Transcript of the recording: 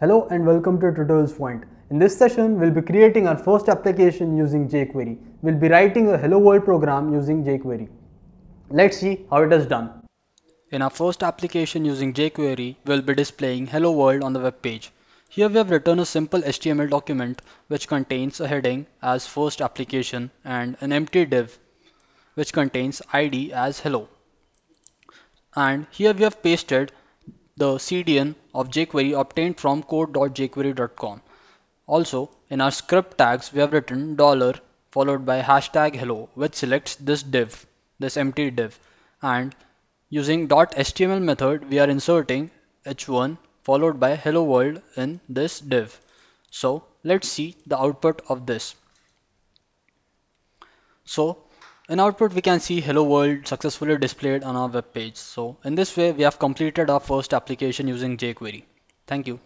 Hello and welcome to Tutorials Point. In this session, we'll be creating our first application using jQuery. We'll be writing a Hello World program using jQuery. Let's see how it is done. In our first application using jQuery, we'll be displaying Hello World on the web page. Here we have written a simple HTML document which contains a heading as first application and an empty div which contains ID as hello. And here we have pasted the CDN of jQuery obtained from code.jquery.com. Also, in our script tags, we have written dollar followed by hashtag hello, which selects this div, this empty div. And using dot .html method, we are inserting h1 followed by hello world in this div. So let's see the output of this. So in output, we can see hello world successfully displayed on our web page. So in this way, we have completed our first application using jQuery. Thank you.